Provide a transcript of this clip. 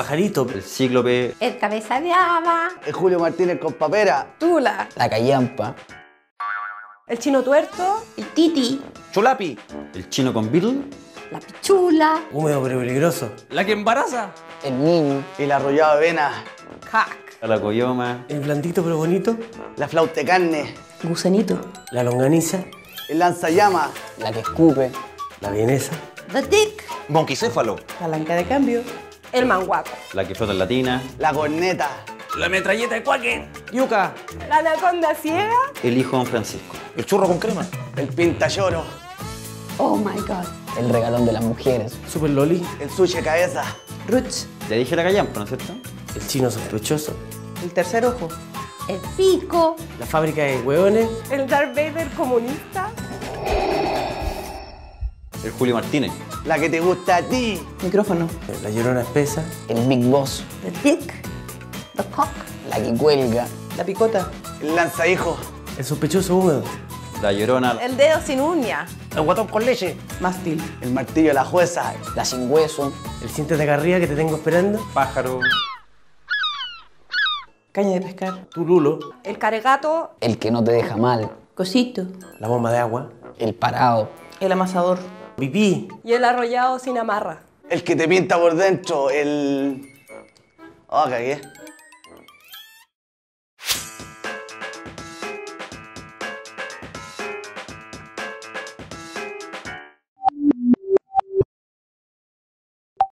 pajarito. El cíclope. El cabeza de haba. El Julio Martínez con papera. Tula. La callampa. El chino tuerto. El titi. Chulapi. El chino con beetle. La pichula. Húmedo pero peligroso. La que embaraza. El niño. El arrollado de vena. Cac. La coyoma. El blandito pero bonito. La flauta de carne. Gusanito. La longaniza. El lanzallamas. La que escupe. La vienesa. The dick. Monquicéfalo. Palanca de cambio. El manguaco. La que flota en latina. La corneta. La metralleta de cuaque. Yuca. La anaconda ciega. El hijo de Don Francisco. El churro con crema. El pintalloro. Oh my god. El regalón de las mujeres. Super loli. El sushi de cabeza. Ruch. Ya dije la callampa, ¿no es cierto? El chino sospechoso. El tercer ojo. El pico. La fábrica de hueones. El Darth Vader comunista. El Julio Martínez. La que te gusta a ti. Micrófono. La llorona espesa. El Big Boss. The dick. The cock. La que cuelga. La picota. El lanzahijo. El sospechoso húmedo. La llorona. El dedo sin uña. El guatón con leche. Mástil. El martillo de la jueza. La sin hueso. El siéntate acá arriba que te tengo esperando. Pájaro. Caña de pescar. Tu lulo. El caregato. El que no te deja mal. Cosito. La bomba de agua. El parado. El amasador. Pipí. Y el arrollado sin amarra. El que te pinta por dentro. El... Oh, cagué.